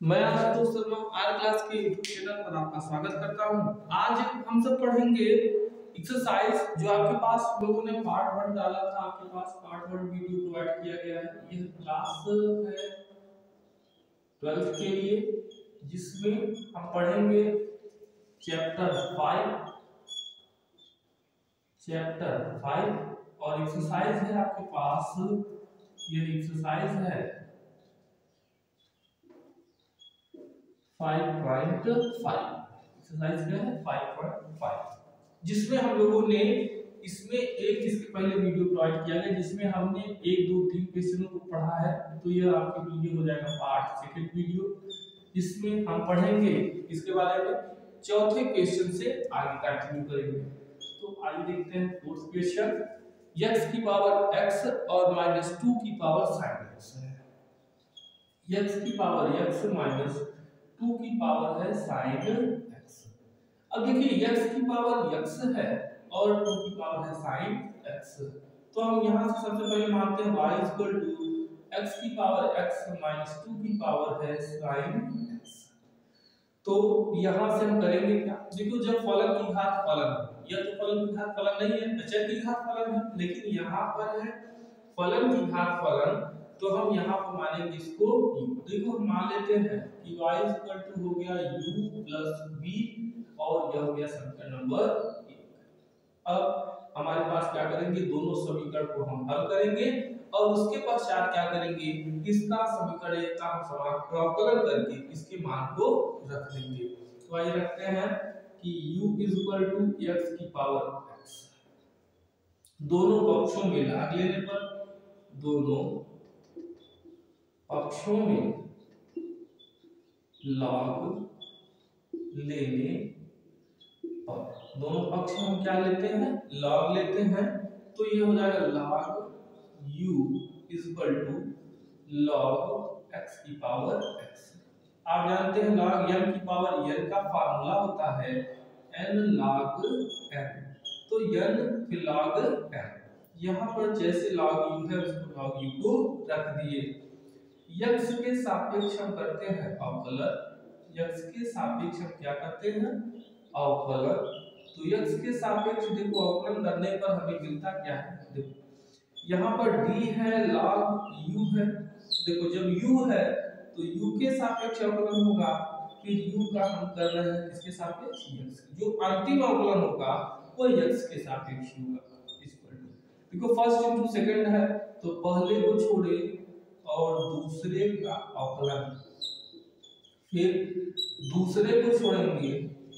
मैं Ashutosh Sharma R class के YouTube channel पर आपका स्वागत करता हूँ। आज हम सब पढ़ेंगे एक्सरसाइज जो आपके पास लोगों ने पार्ट वन डाला था, आपके पास पार्ट वन वीडियो प्रोवाइड किया गया है। यह क्लास है ट्वेल्थ के लिए, जिसमें हम पढ़ेंगे चैप्टर फाइव चैप्टर फाइव और एक्सरसाइज है आपके पास ये एक्सरसाइज है। जिसमें हम लोगों ने इसमें एक इसके पहले वीडियो प्रोवाइड किया गया, जिसमें हमने एक, दो, तीन क्वेश्चनों को पढ़ा है तो आपके वीडियो हो जाएगा वीडियो जिसमें हम पढ़ेंगे, इसके बारे में चौथे क्वेश्चन से आगे कंटिन्यू करेंगे। तो आइए देखते हैं फोर्थ क्वेश्चन x की पावर x और माइनस टू की पावर साइन x है। x की पावर x टू की पावर है साइन एक्स अब देखिए x की पावर x है और टू की पावर है साइन x तो हम यहाँ से सबसे पहले मानते हैं y इक्वल टू x की पावर x माइनस टू की पावर है साइन x तो यहाँ से हम करेंगे क्या? देखो, जब फलन की घात फलन यह तो फलन की घात फलन नहीं है, अचर की घात फलन है, लेकिन यहाँ पर है फलन की घात फलन तो हम यहाँ पर मानेंगे इसको u. देखो हम मान लेते हैं कि y इक्वल टू हो गया u प्लस b और यह हो गया समीकरण नंबर एक। अब हमारे पास क्या करेंगे? दोनों समीकरण को हम हल करेंगे और उसके पश्चात क्या करेंगे? इसका समीकरण एक का हम समाकलन करके इसके मान को रख देंगे। तो आइए रखते हैं कि u इक्वल टू x की पावर x दोनों पक्षों में लाग लेने पर दोनों पक्षों में लॉग लेने पर। दोनों पक्ष हम क्या लेते हैं? लॉग लेते हैं। तो ये हो जाएगा log u equal to log x की पावर x आप जानते हैं लॉग m की पावर n का फार्मूला होता है एन log m तो n फिर log m यहाँ पर जैसे log u है, उसको log u को रख दिए। X के सापेक्ष हम करते हैं अवकलन। x के सापेक्ष हम क्या करते हैं? अवकलन। तो x के सापेक्ष देखो, अवकलन करने पर हमें मिलता क्या है? देखो, यहाँ पर d है, log u है। देखो, जब u है तो u के सापेक्ष अवकलन होगा। फिर u का हम कर रहे हैं किसके सापेक्ष? x जो अंतिम अवकलन होगा, वो यक्ष के सापेक्ष होगा। देखो फ़र्स्ट इनटू सेकंड है तो पहले को छोड़े और दूसरे का अवकलन फिर दूसरे को छोड़ेंगे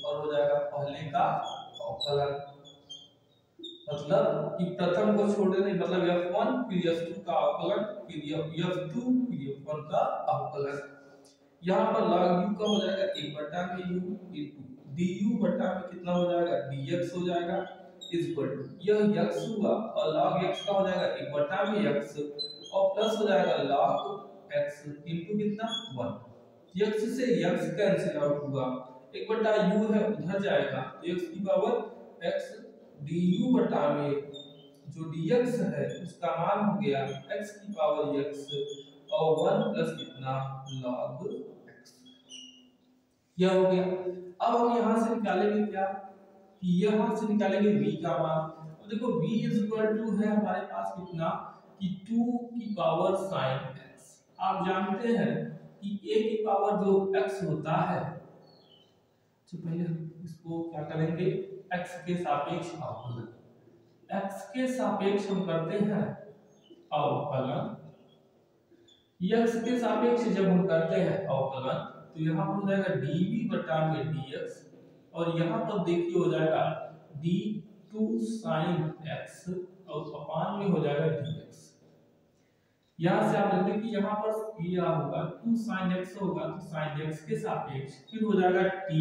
और हो जाएगा पहले का अवकलन मतलब कि प्रथम को छोड़ देने मतलब f1 फिर f2 का अवकलन फिर f2 फिर f1 का अवकलन यहाँ पर log u का हो जाएगा एक बटा में u इनटू du बटा में कितना हो जाएगा? dx हो जाएगा। इज़ इक्वल यह x हुआ और log x का हो जाएगा एक बटा में x और प्लस हो जाएगा log x इनटू कितना? 1 x से x कैंसिल आउट हुआ एक बटा u है, उधर जाएगा। तो x की पावर x du बटा में जो dx है, उसका मान हो गया x की पावर x और 1 प्लस कितना? log x. यह हो गया। अब हम यहाँ से निकालेंगे क्या? कि यहाँ से निकालेंगे v का मान। तो देखो v इज़ इक्वल टू है हमारे पास कितना? कि 2 की पावर साइन एक्स। आप जानते हैं कि a की पावर जो x होता है तो पहले इसको क्या करेंगे? x के सापेक्ष अवकलन x के सापेक्ष हम करते हैं अवकलन। x के सापेक्ष जब हम करते हैं अवकलन तो यहाँ पर हो जाएगा dv बटा में dx, और यहाँ पर देखिए हो जाएगा d2 sin x, और अपान में हो जाएगा dx यहाँ से आप देखते कि यहाँ पर क्या होगा 2 sin x होगा तो sin x के सापेक्ष, फिर हो जाएगा t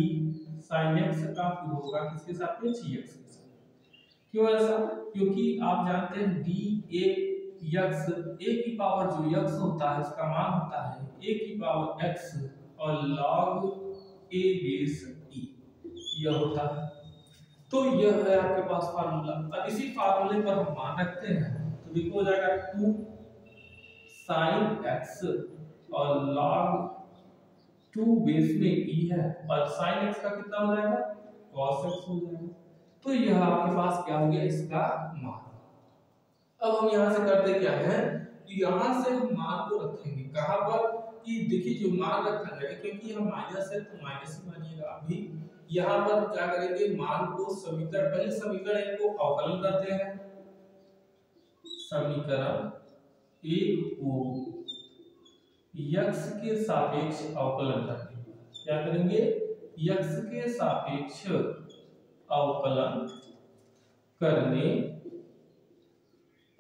sin x का फिर होगा किसके सापेक्ष? x के सापेक्ष। क्यों ऐसा? क्योंकि आप जानते हैं d a x, a की पावर जो x होता है, उसका मान होता है a की पावर x और log a बेस e यह होता है। तो यह है आपके पास फार्मूला अब इसी फार्मूले पर हम मान रखते हैं तो देखो हो जाएगा 2 साइन एक्स और लॉग टू बेस में ई है और साइन एक्स का कितना हो जाएगा? कॉस एक्स हो जाएगा। तो यह आपके पास क्या हो गया? इसका मान। अब हम यहाँ से करते क्या है? कि यहाँ से हम मान को रखेंगे। कहाँ पर कि देखिए, जो मान रखा है, क्योंकि यह माइनस है तो माइनस ही मानिएगा अभी। यहाँ पर क्या करेंगे? मान को समीकरण, पहले समीकरण को अवकलन करते हैं। समीकरण एक को यक्स के सापेक्ष अवकलन करेंगे क्या करेंगे? यक्स के सापेक्ष अवकलन करने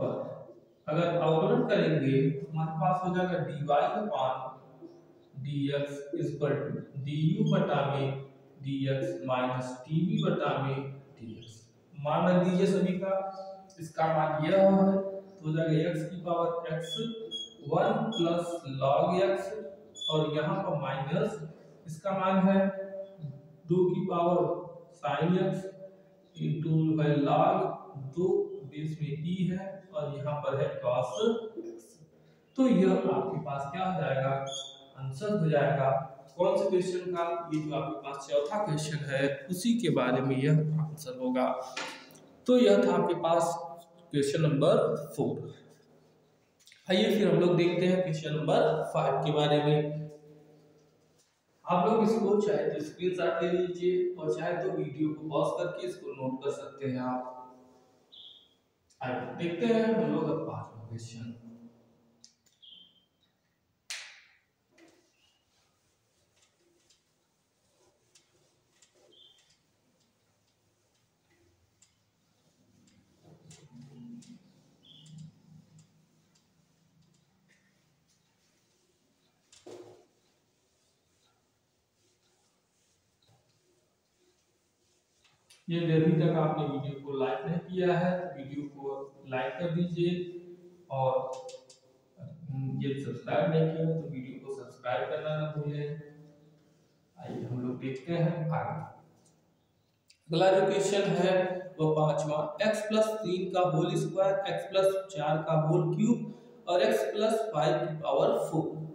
पर। अगर अवकलन करेंगे, हमारे पास हो जाएगा dy upon dx equal to du बटा में dx माइनस dv बटा में dx मान रख दीजिए सभी का। इसका मान यह है हो जाएगा x की power x 1 plus log x और यहाँ पर माइनस इसका मान है 2 की पावर sin x इंटू है log 2 बेस में e है और यहाँ पर है cos तो यह आपके पास क्या हो जाएगा? आंसर हो जाएगा कौन से क्वेश्चन का? ये जो आपके पास चौथा क्वेश्चन है, उसी के बारे में यह आंसर होगा। तो यह था आपके पास क्वेश्चन नंबर फोर आइए फिर हम लोग देखते हैं क्वेश्चन नंबर फाइव के बारे में। आप लोग इसको चाहे तो स्क्रीन शॉट ले लीजिए और चाहे तो वीडियो को पॉज करके इसको नोट कर सकते हैं आप। आइए देखते हैं हम लोग अब पांचवा क्वेश्चन यदि अभी तक आपने वीडियो को लाइक नहीं किया है तो वीडियो को लाइक कर दीजिए और यदि सब्सक्राइब नहीं किया तो वीडियो को सब्सक्राइब करना ना भूलें। आइए हम लोग देखते हैं आगे। अगला जो क्वेश्चन है, वो पांचवा, x प्लस तीन का होल स्क्वायर x प्लस चार का होल क्यूब और x प्लस फाइव की power four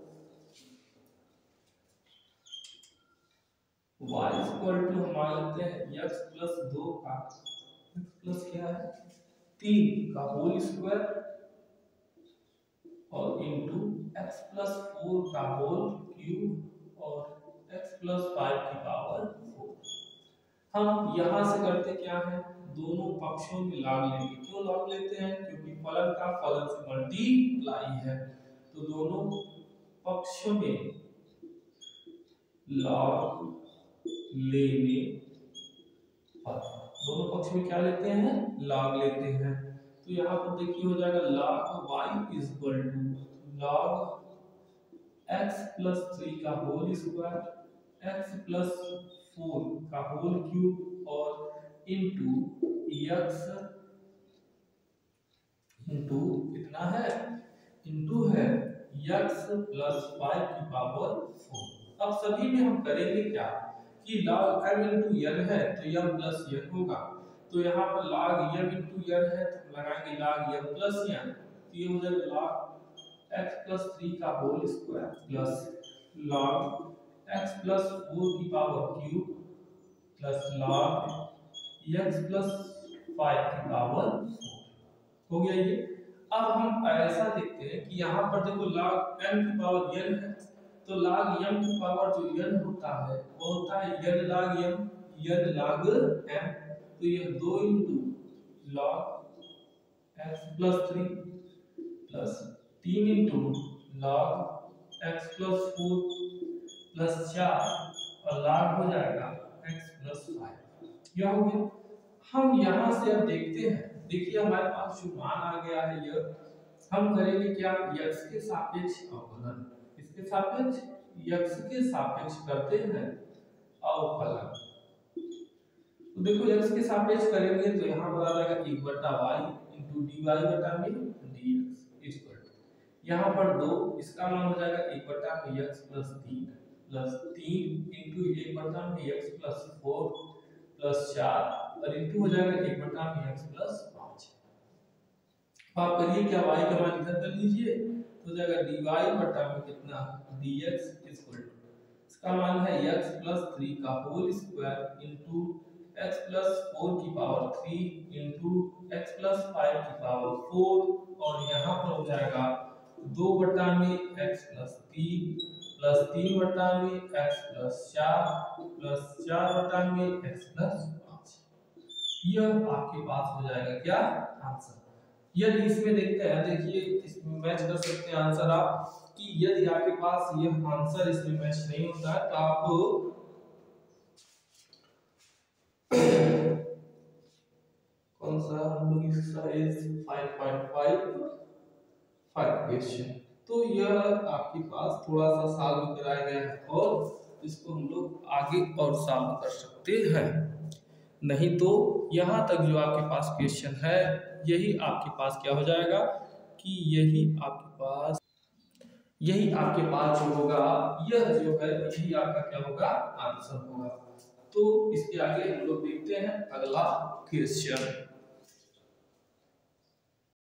y equal to हम मान लेते हैं x प्लस दो का, x प्लस क्या है? तीन का होल स्क्वायर और इनटू x प्लस फोर का होल क्यूब और x प्लस फाइव की पावर फोर हम यहाँ से करते क्या है? दोनों पक्षों में लॉग लेंगे। क्यों लॉग लेते हैं? क्योंकि फलन का, फलन से मल्टीप्लाई है। तो दोनों पक्षों में लॉग लेने पर। दोनों पक्ष में क्या लेते हैं? लॉग लेते हैं। तो यहाँ पर देखिए हो जाएगा log y is to log x plus three का whole square x plus four का होल क्यूब और इनटू x इनटू कितना है? इनटू है। x प्लस फाइव की पावर फोर अब सभी में हम करेंगे क्या? कि log m इनटू n है तो m प्लस n होगा। तो यहाँ पर log m इनटू n है तो लगाएँगे log m प्लस n तो ये हो जाएगा log x प्लस थ्री का whole square plus log x plus four की power cube plus log x plus five की पावर हो गया ये। अब हम ऐसा देखते हैं कि यहाँ पर देखो log m की पावर n है तो log m की पावर जो n होता है, वो होता है n log m n log m तो यह दो into log x plus three plus तीन into log x plus plus चार, और log हो जाएगा x प्लस फाइव यह हो गया। हम यहाँ से अब देखते हैं। देखिए, हमारे पास जो मान आ गया है यह। हम करेंगे क्या? x के सापेक्ष अवकलन इसके सापेक्ष x के सापेक्ष करते हैं अवकलन तो देखो x के सापेक्ष करेंगे तो यहाँ पर आ जाएगा एक बटा वाई इंटू डी वाई बटा में डी एक्स इक्वल यहाँ पर दो, इसका मान हो जाएगा एक बटा में एक्स प्लस तीन। प्लस तीन इंटू एक बटा में एक्स प्लस फोर प्लस चार और इंटू हो जाएगा एक बटा में एक्स प्लस पाँच। आप करिए क्या वाई का मान इधर कर लीजिए। तो हो जाएगा वाई बटा में कितना एक्स इक्वल टू इसका मान है x प्लस थ्री का whole square into x plus four की power three into x plus five की पावर फोर और यहाँ पर हो जाएगा दो बटा में एक्स प्लस तीन प्लस तीन बटा में एक्स प्लस चार प्लस चार बटा में एक्स प्लस पाँच। यह आपके पास हो जाएगा क्या? आंसर। यदि इसमें देखते हैं, देखिए मैच कर सकते हैं आंसर आप, कि यदि आपके पास यह आंसर इसमें मैच नहीं होता है तो आप कौन सा हम लोग एक्सरसाइज 5.5 फाइव क्वेश्चन तो यह आपके पास थोड़ा सा सॉल्व कराया गया है, और इसको हम लोग आगे और सॉल्व कर सकते हैं। नहीं तो यहाँ तक जो आपके पास क्वेश्चन है, यही आपके पास क्या हो जाएगा? कि यही आपके पास, यही आपके पास जो होगा, यह जो है, यही आपका क्या होगा? आंसर होगा। तो इसके आगे हम लोग देखते हैं अगला क्वेश्चन